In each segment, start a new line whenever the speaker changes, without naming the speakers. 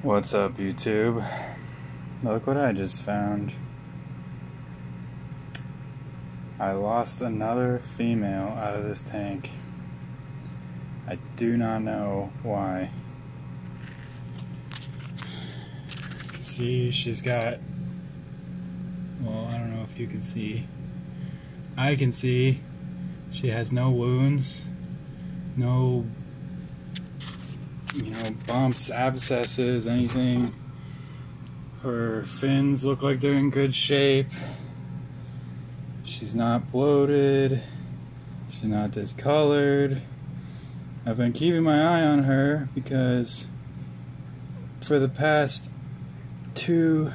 What's up, YouTube? Look what I just found. I lost another female out of this tank. I do not know why. See, she's got. Well, I don't know if you can see. I can see. She has no wounds, no you know, bumps, abscesses, anything. Her fins look like they're in good shape. She's not bloated. She's not discolored. I've been keeping my eye on her because for the past two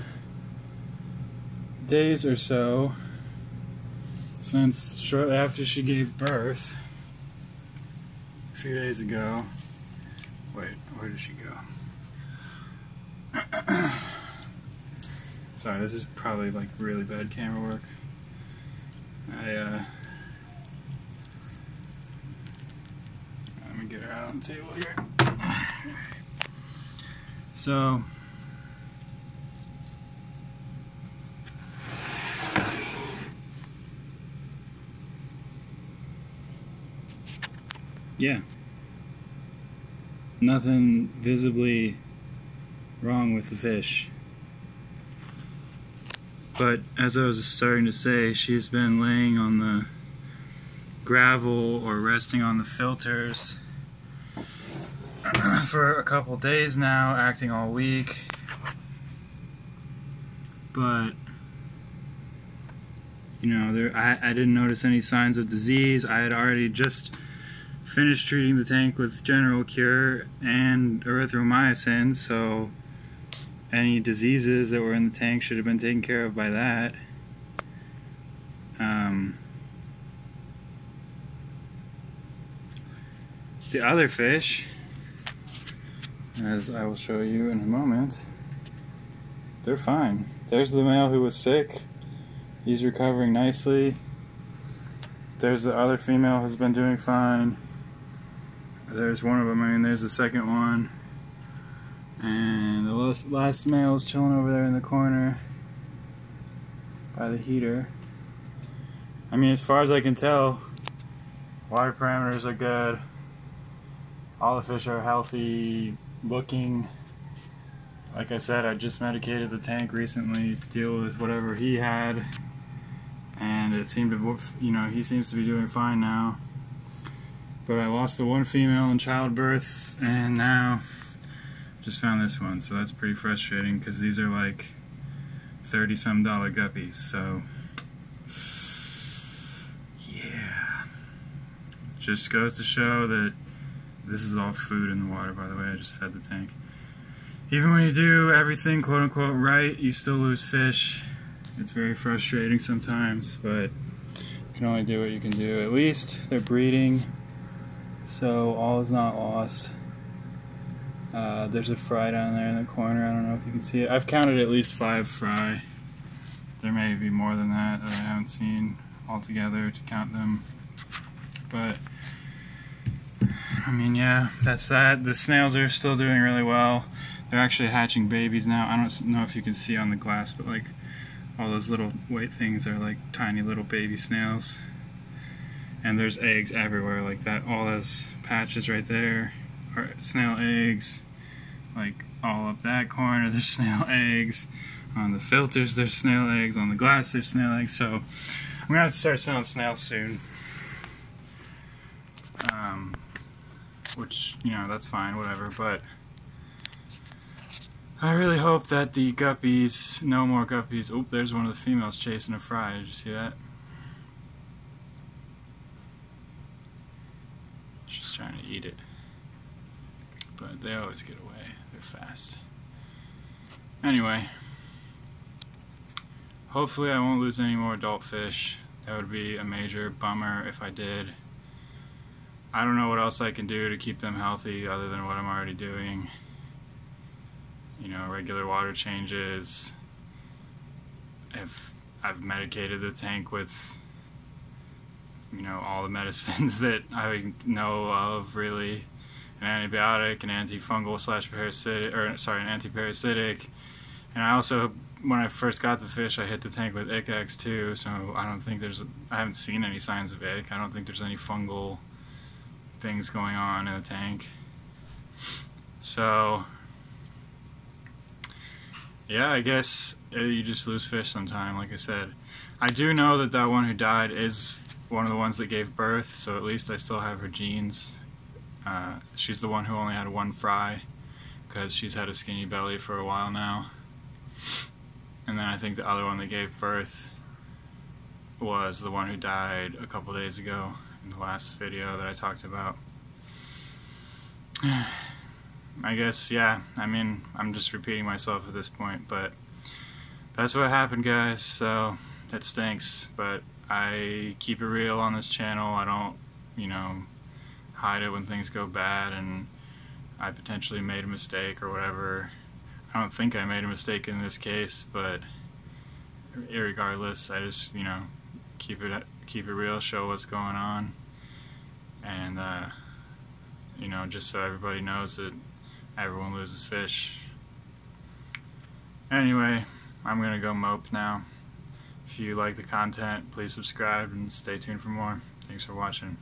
days or so, since shortly after she gave birth, a few days ago, Wait, where did she go? Sorry, this is probably like really bad camera work. I, uh. Let me get her out on the table here. So. Yeah nothing visibly wrong with the fish. But as I was starting to say, she's been laying on the gravel or resting on the filters for a couple days now, acting all weak. But you know, there I, I didn't notice any signs of disease. I had already just finished treating the tank with general cure and erythromycin, so any diseases that were in the tank should have been taken care of by that. Um, the other fish, as I will show you in a moment, they're fine. There's the male who was sick. He's recovering nicely. There's the other female who's been doing fine. There's one of them. I mean, there's the second one. And the last, last male is chilling over there in the corner by the heater. I mean, as far as I can tell, water parameters are good. All the fish are healthy looking. Like I said, I just medicated the tank recently to deal with whatever he had. And it seemed to, you know, he seems to be doing fine now. But I lost the one female in childbirth, and now just found this one. So that's pretty frustrating because these are like 30 some dollar guppies. So yeah, just goes to show that this is all food in the water. By the way, I just fed the tank. Even when you do everything quote unquote right, you still lose fish. It's very frustrating sometimes, but you can only do what you can do. At least they're breeding. So all is not lost. Uh, there's a fry down there in the corner. I don't know if you can see it. I've counted at least five fry. There may be more than that that I haven't seen altogether to count them. But, I mean, yeah, that's that. The snails are still doing really well. They're actually hatching babies now. I don't know if you can see on the glass, but like all those little white things are like tiny little baby snails and there's eggs everywhere like that all those patches right there are snail eggs like all up that corner there's snail eggs. On the filters there's snail eggs. On the glass there's snail eggs. So I'm gonna have to start selling snails soon. Um, which you know that's fine whatever but I really hope that the guppies no more guppies. Oh there's one of the females chasing a fry. Did you see that trying to eat it. But they always get away. They're fast. Anyway, hopefully I won't lose any more adult fish. That would be a major bummer if I did. I don't know what else I can do to keep them healthy other than what I'm already doing. You know, regular water changes. If I've medicated the tank with you know all the medicines that I know of really an antibiotic, an antifungal slash parasitic, or sorry, an antiparasitic. And I also, when I first got the fish, I hit the tank with Ich-X too. So I don't think there's, I haven't seen any signs of ick. I don't think there's any fungal things going on in the tank. So, yeah, I guess uh, you just lose fish sometime, like I said. I do know that that one who died is one of the ones that gave birth, so at least I still have her genes. Uh, she's the one who only had one fry because she's had a skinny belly for a while now. And then I think the other one that gave birth was the one who died a couple days ago in the last video that I talked about. I guess, yeah, I mean, I'm just repeating myself at this point, but that's what happened, guys, so that stinks, but I keep it real on this channel. I don't, you know, hide it when things go bad and I potentially made a mistake or whatever. I don't think I made a mistake in this case, but regardless, I just, you know, keep it keep it real, show what's going on, and uh, you know, just so everybody knows that everyone loses fish. Anyway, I'm gonna go mope now. If you like the content, please subscribe and stay tuned for more. Thanks for watching.